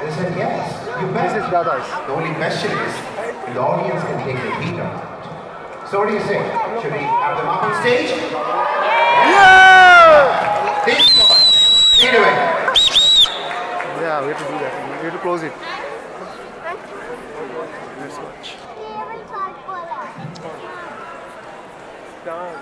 They said, yes, you bet. This is Dada's. The only question is, the audience can take the heat on it. So what do you say? Should we have them up on stage? Yeah! This one. Anyway, Yeah, we have to do that. We have to close it. Let's watch. Down,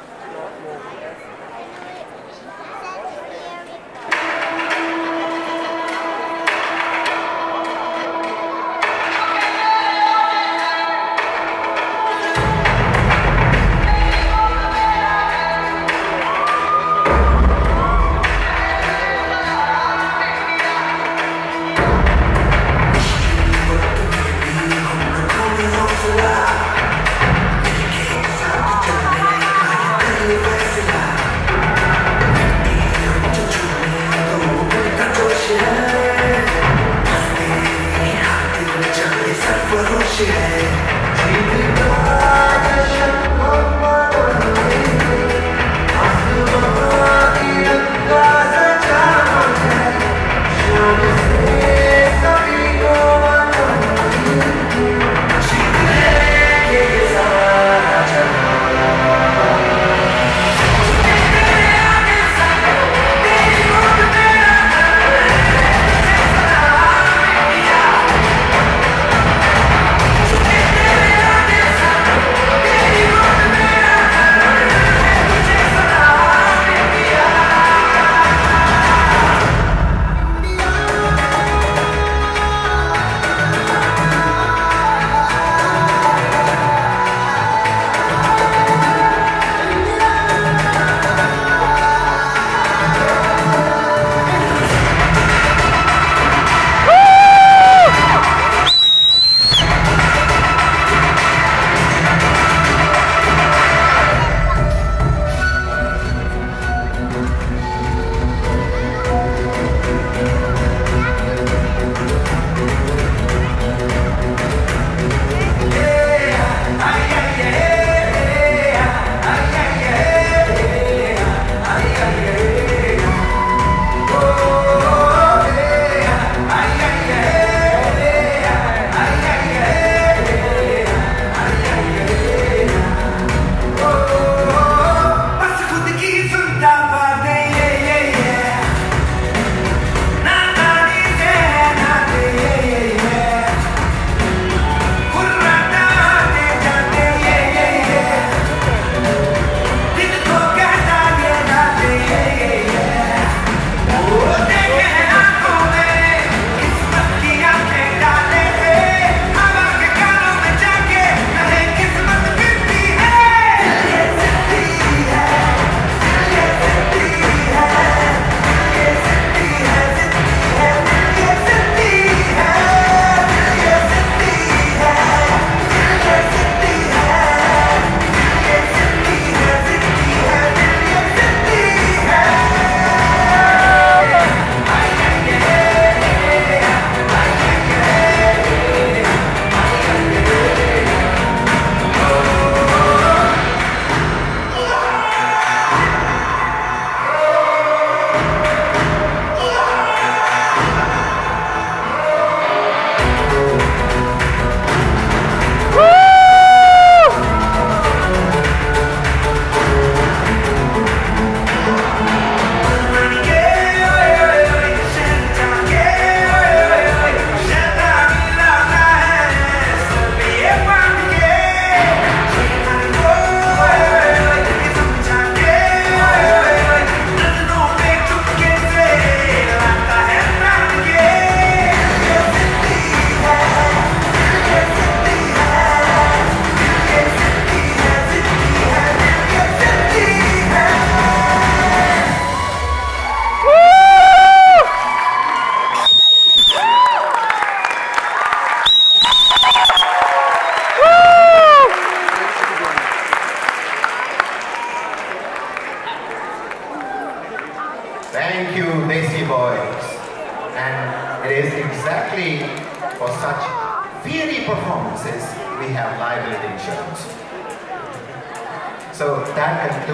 Keep it going. Exactly for such fiery performances we have liability insurance. So that concludes.